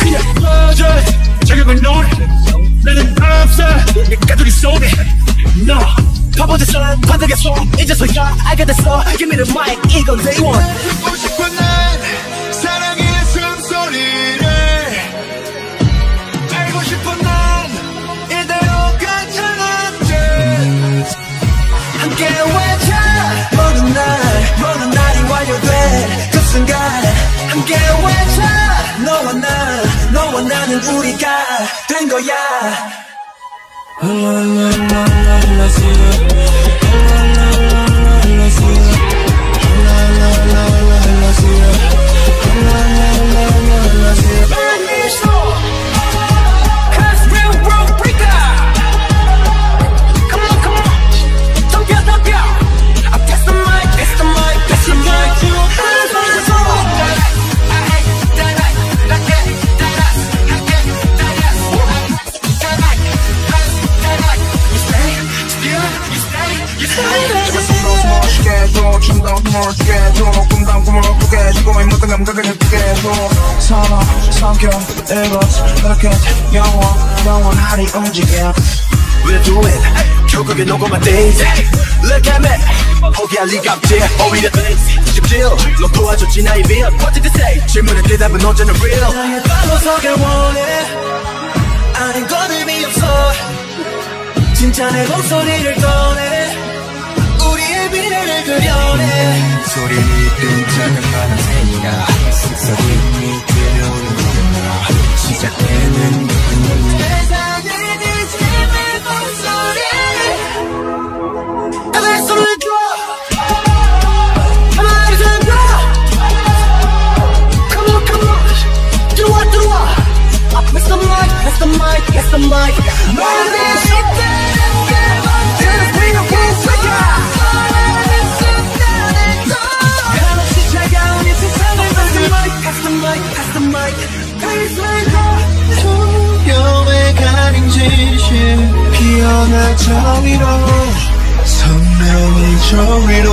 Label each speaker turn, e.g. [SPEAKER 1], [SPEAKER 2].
[SPEAKER 1] 그냥 꺼져. 자격은 넌 나는 없어. 내 가족이 제 송이가 알게 됐어. Give me the mic. 이건 day one. 나는 우리가 된 거야
[SPEAKER 2] 성격 일것 그렇게 영원 영원하리 움직여
[SPEAKER 1] We'll do it. 결국에 녹음한 days. Look at me. 포기할 리가 없지. 오히려 집질. 너 도와줬지 나의 빌. What did you say? 질문에 대답은 어제는 real. 나의 바보석을 원해. 아닌 건 의미 없어. 진짜 내 목소리를 꺼내. 우리의 미래를 그려내.
[SPEAKER 2] 소리니 뜬 작은 파란새가
[SPEAKER 1] the mic, pass the mic. Please let go.
[SPEAKER 2] 투명에 가린 진실 피어난 저 위로 선명히 저 위로